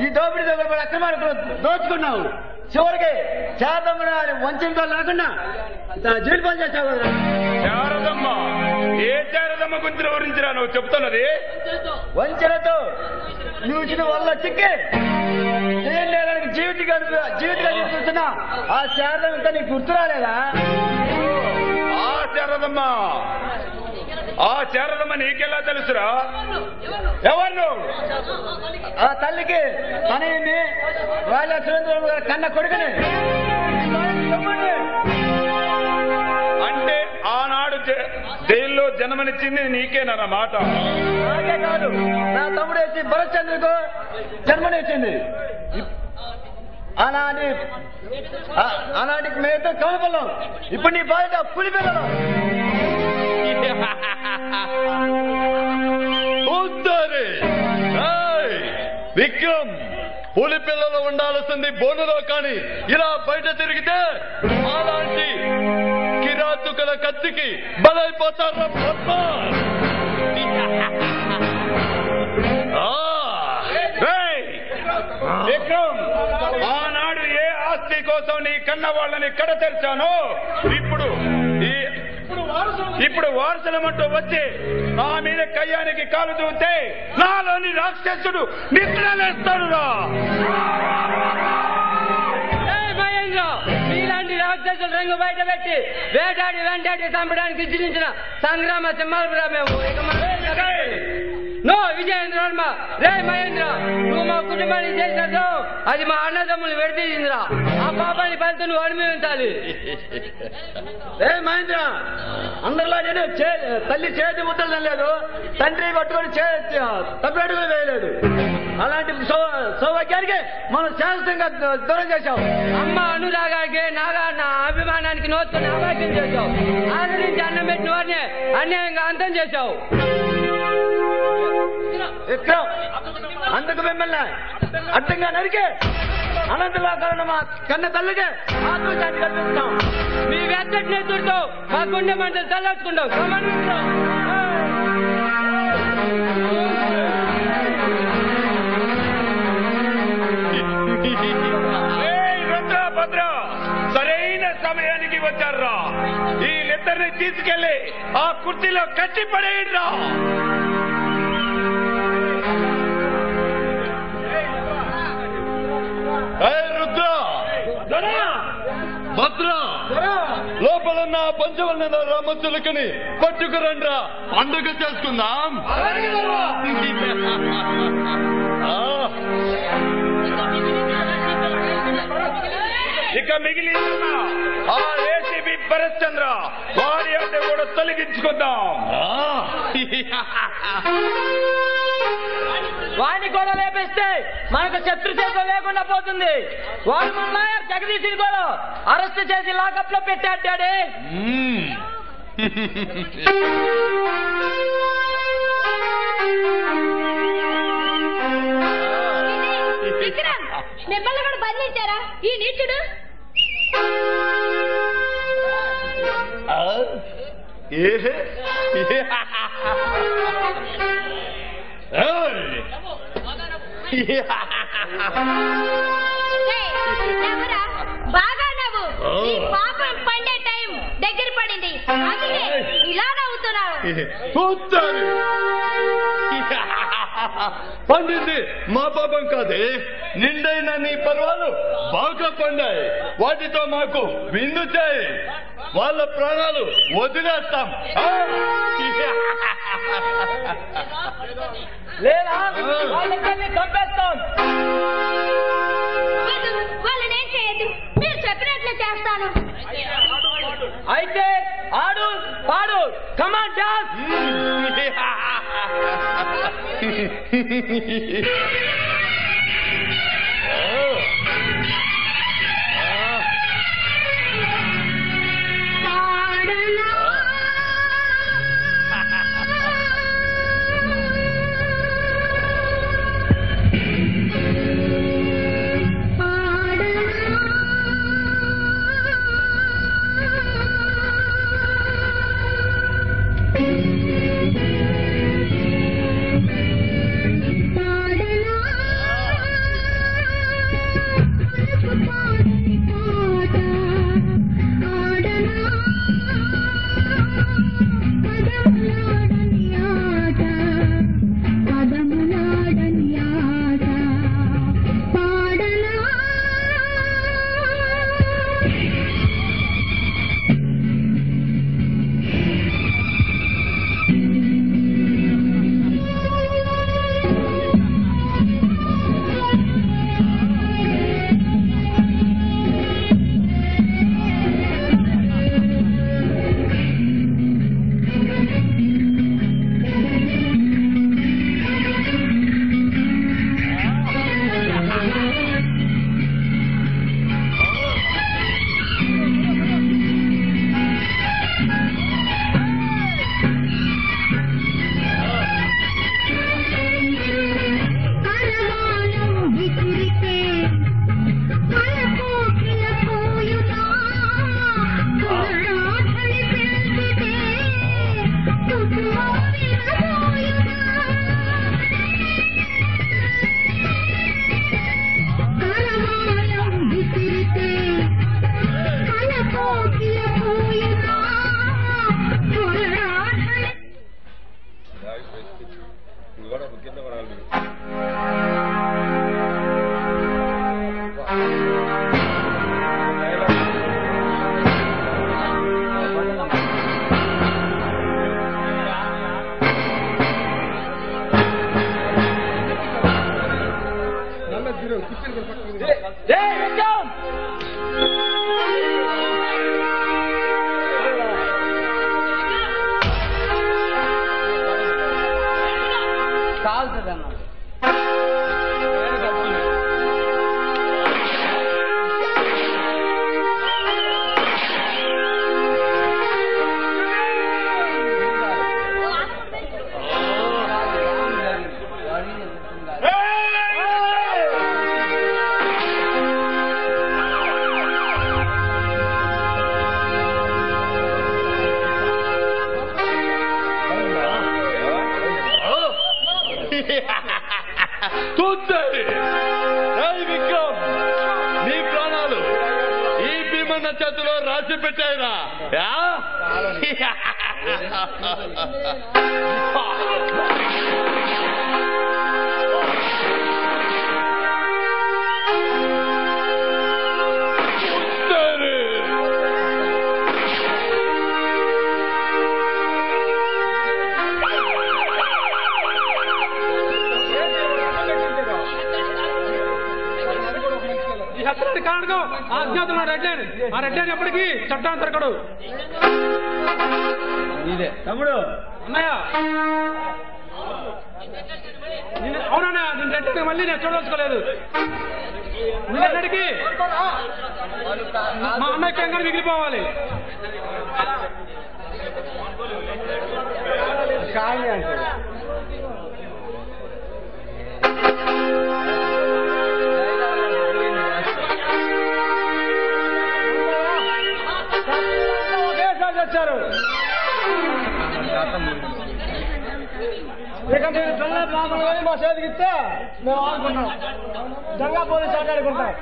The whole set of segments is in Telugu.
ఈ దోపిడీ దగ్గర అక్రమాలకు దోచుకున్నావు చివరికి శారదమ్మ వంచంతో లేకుండా జైలు పని చేసావు కదా శారదమ్మ ఏ శారదమ్మ గురించి వివరించిరా నువ్వు చెప్తున్నది? వంచనతో నువ్వు ఇచ్చిన వల్ల చిక్కి చేయలేడానికి జీవితంగా జీవితంగా చూస్తున్నా. ఆ శారదం ఇంకా నీకు గుర్తు రాలేదా? ఆ శారదమ్మ ఆ శారదమ్మ నీకెలా తెలుసురా? ఎవరు? ఆ తల్లికి తనని రాజా సురేంద్ర గారి కన్న కొడుకుని. అంటే ఆనాడు జైల్లో జన్మనిచ్చింది నీకేనన్నమాట నాకే కాదు. నా తమ్ముడు వేసి భరత్చంద్రకు జన్మనిచ్చింది. ఆ- ఆనాటికి మేతో కమలపల్లం ఇప్పుడు నీ బాధ్యత పులి విక్రమ్ పులి పిల్లలు ఉండాల్సింది బోనులో కానీ ఇలా బయట తిరిగితే అలాంటి కిరాతుకల కత్తికి బలైపోతారా పద్మ విక్రమ్ ఆనాడు ఏ ఆస్తి కోసం నీ కన్న వాళ్ళని కడ తెరిచానో ఇప్పుడు వారసులమంటూ వచ్చి నా మీద కయ్యానికి కాలు దూతే నాలోని రాక్షసుడు నిద్రలేస్తాడు మీలాంటి రాక్షసులు రంగు బయట పెట్టి వేటాడి వెంటాడి చంపడానికి విజృంభించిన సంగ్రామ సింహాలపురా మేము. నో విజయేంద్ర వర్మ రే మహేంద్ర నువ్వు మా కుటుంబానికి చేసిన ద్రోహం అది మా అన్నదమ్ములు విడదీసిందిరా. ఆ పాపాన్ని ఫలితం నువ్వు అనుభవించాలి ఏ మహేంద్ర అందరిలో నేను చే- తల్లి చేతి ముద్దలు తినలేదు. తండ్రి పట్టుకొని చే తప్పేడుగులు వేయలేదు. అలాంటి సౌభాగ్యానికి మనం శాశ్వతంగా దూరం చేశాం అమ్మ అనురాగానికి నాగా నా అభిమానానికి నోచుకుని అభాగ్యం చేశావు. ఆదరించి అన్నం పెట్టిన వారిని అన్యాయంగా అంతం చేశావు. విక్రమ్ అందుకు మిమ్మల్ని అర్థంగా నరికే అనంతలో కారణం మా కన్న తల్లికి ఆత్మశాంతి కల్పిస్తాం మీ వెచ్చటి నెత్తుడితో మా గుండె మంటలు చల్లార్చుకుంటావు సమన్వయంతో. ఏయ్ రుద్రభద్ర సరైన సమయానికి వచ్చారా వీళ్ళిద్దరిని తీసుకెళ్ళి ఆ కుర్చీలో కట్టి పడేయండి పంచవర్ణ రామచులకని పట్టుకురండ్రా. పండుగ చేసుకుందాం. ఆ, ఇక మిగిలి ఆ ఏసీబీ భరత్చంద్ర వారి అంటే కూడా తొలగించుకుందాం. ఆ. వాడిని కూడా లేపిస్తే మనకు శత్రు చేత లేకుండా పోతుంది. వాడు మన జగదీశుని కూడా అరెస్ట్ చేసి లాకప్లో పెట్టాడు డాడీ. మ్మ్. విక్రమ్ మిమ్మల్ని కూడా బంధించారా? ఈ నీచుడు? బాగా పాపం పండే టైం దగ్గర పడింది. అందుకే ఇలా నవ్వుతున్నావు చూస్తాను పండింది మా పాపం కాదే. నిండైన నీ పర్వాలు బాగా పండాయి. వాటితో మాకు విందు చేయి. వాళ్ళ ప్రాణాలు వదిలేస్తాం? లేదా చంపేస్తాం. అయితే ఆడు పాడు. Come on dance mashed potato. Ja? ja. రెడ్లేని ఆ రెడ్లేని ఎప్పటికీ చట్టాన్ని దొరకడు తమ్ముడు. అన్నయ్య. నేను- అవునన్నయ్య నేను రెడ్డిని మళ్ళీ నేను చూడవచ్చుకోలేదు మా అన్నయ్య కంగారు మిగిలిపోవాలి. ఒకేసారి మీరు దొంగ ప్రాంతంలో మా చేతికి ఇస్తే మేము ఆడుకుంటాం దొంగ పోలీసు ఆటాడుకుంటాం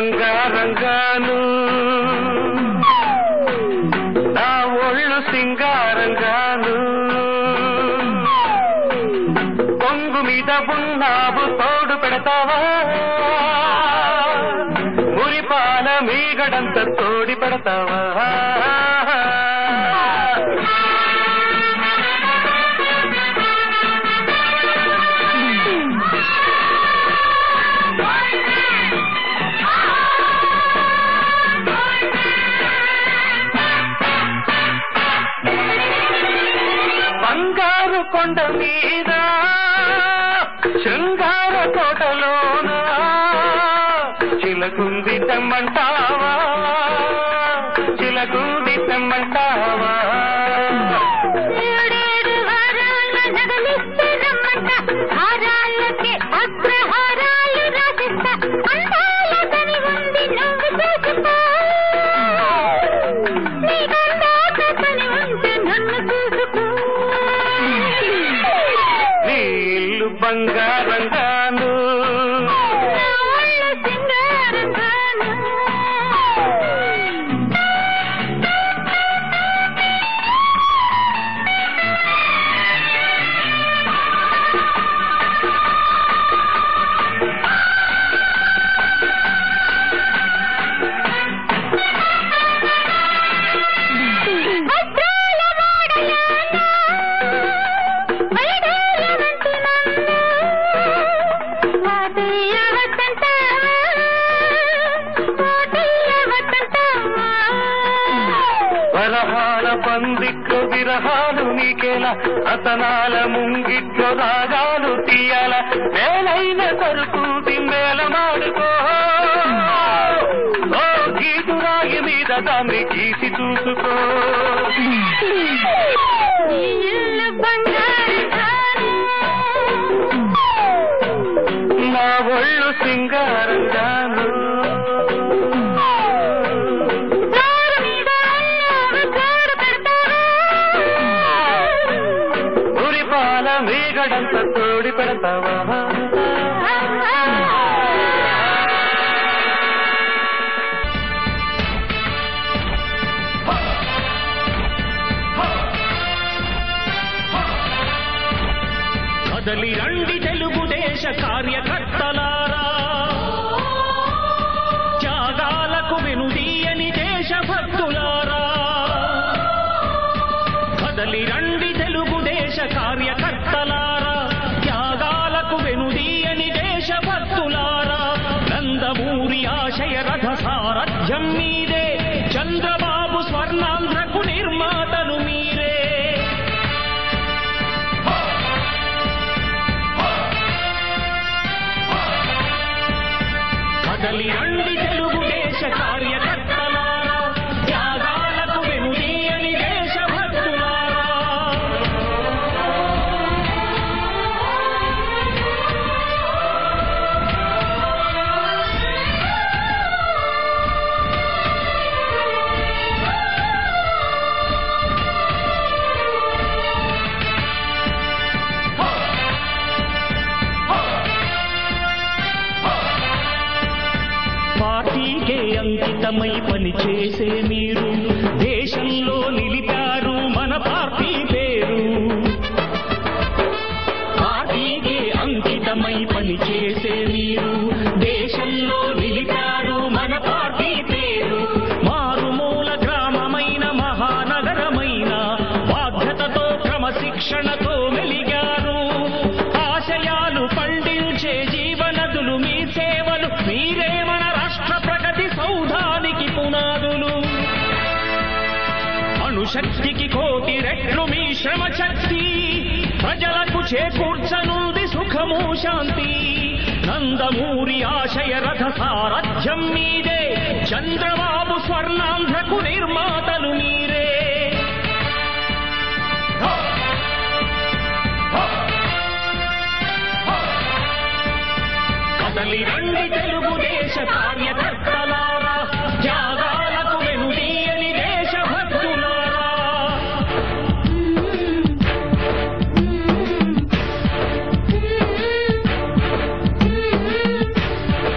ఇల్లు బంగారంగాను அம்மன் தா వరహాల పందిట్లో విరహాలు నీకేలా అతనాల ముంగిట్లో రాగాలు తీయాల. మేలైన సరుకు తిమ్మేల మాడుకో. ఓ గీతురాయి మీద దాన్ని గీసి చూసుకో. పనిచేసే మీరు. దేశంలో నిలిపారు మన పార్టీ పేరు. పార్టీకి అంకితమై పనిచేసే మీరు. దేశంలో నిలిపారు మన పార్టీ పేరు. మారుమూల గ్రామమైన మహానగరమైన బాధ్యతతో క్రమశిక్షణతో ప్రజలకు చేకూర్చనుంది సుఖము శాంతి. నందమూరి ఆశయ రథ సారథ్యం మీదే. చంద్రబాబు స్వర్ణాంధ్రకు నిర్మాతలు